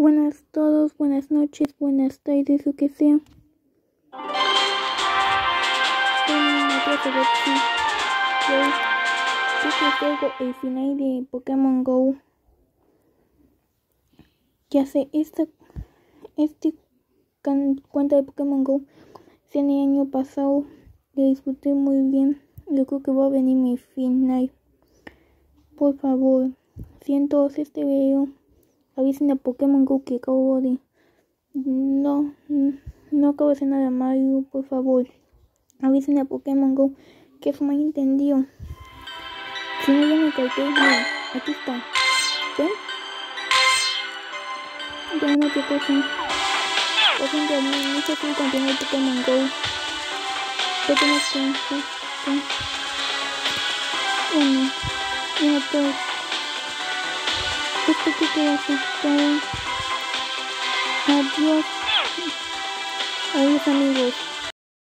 Buenas todos, buenas noches, buenas tardes, o que sea. Yo traigo el final de Pokémon GO. Ya sé, esta este cuenta de Pokémon GO comencé el año pasado. Lo disfruté muy bien. Yo creo que va a venir mi final. Por favor, siento este video avisen a Pokémon Go que acabo de... No, no acabo de hacer nada malo, por favor. Avisen a Pokémon Go que es mal entendido. Si no, ya me. Miren, aquí está. ¿Ven? Ya no te cosa. Por ejemplo, no sé si continuar Pokémon Go. Tengo que... Uno. Uno, dos. bitte, bitte, das ist geil. Adios. Adios, amigos.